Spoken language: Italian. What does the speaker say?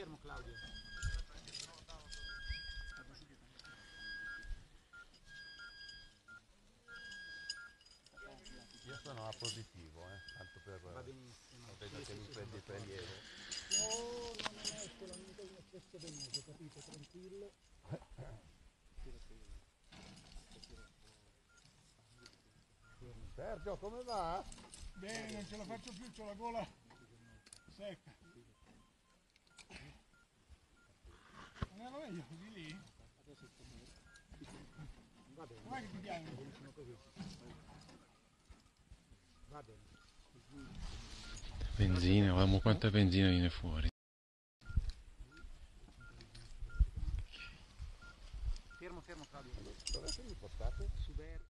Fermo Claudio. Io sono a positivo, eh, tanto per... Va benissimo. Vedo Sì, che sì, mi sì, prendi d'accordo. prelievo. No, no, non è solamente un eccesso venoso, capito? Tranquillo. Sergio, come va? Bene, non ce la faccio più, c'ho la gola Meglio così lì? Va bene. Com'è che ti chiami? Benissimo così. Va bene. Benzina, guardiamo quanta benzina viene fuori. Fermo, fermo Claudio. Dove mi portate?